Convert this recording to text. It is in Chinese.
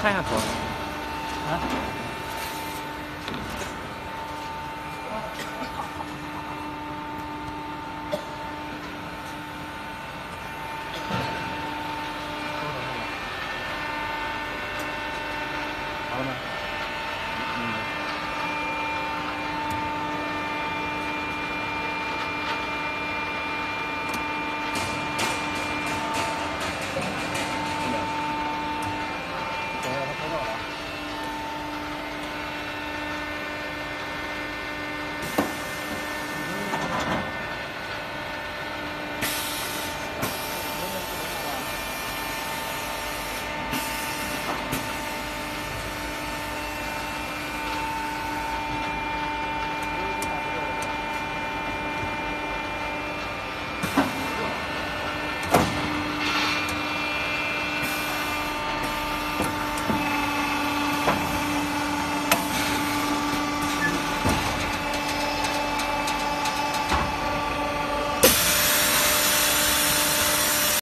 看一下图。啊。好了吗？